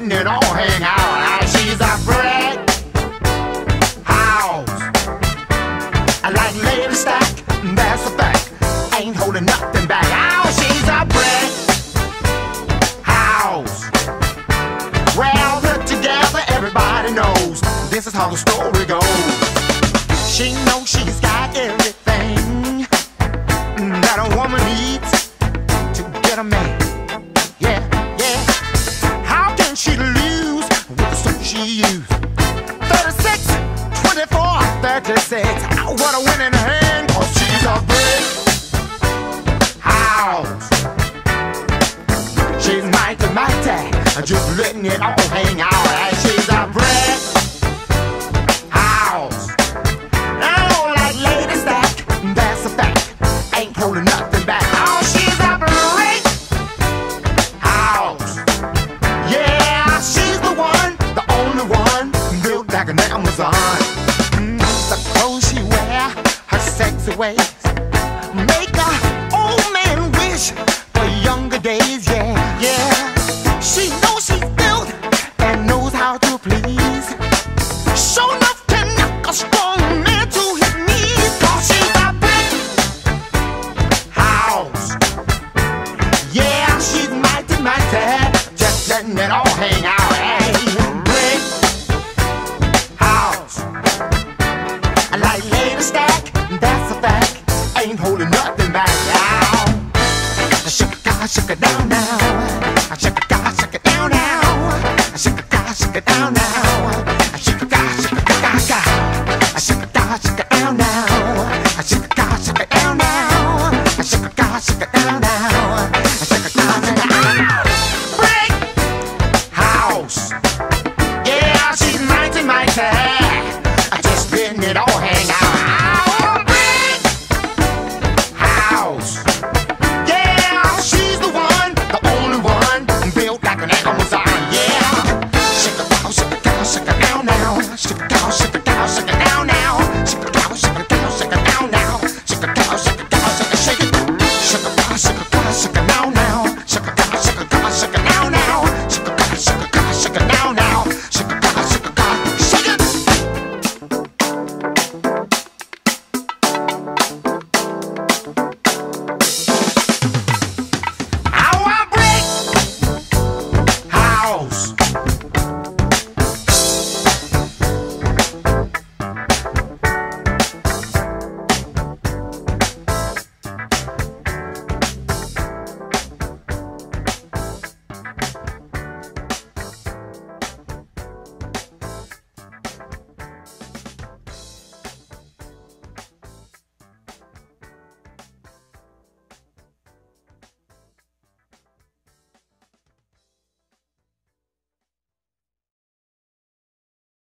letting it all hang out. She's a brick house. I like lady stack, that's a fact. Ain't holding nothing back. Ow, she's a brick house. Well put together, everybody knows this is how the story goes. She knows she's got everything that a woman 36. What a winning hand, cause she's a brick house. She's mighty, mighty, just letting it all hang out. And she's a brick house. I don't like lady stack, that's a fact. Ain't holding nothing back. Oh, she's a brick house. Yeah, she's the one, the only one, built like an Amazon. Sexy ways, make a old man wish for younger days. Yeah, yeah. She knows she's built and knows how to please. Show enough can knock a strong man to his knees. Cause she's a brick house. Yeah, she's mighty, mighty. Just letting it all hang out. Stack, fact. Ain't holding nothing back. Now, shake it, shake it down now. Shake it, shake it down now. Shake it, shake it down now.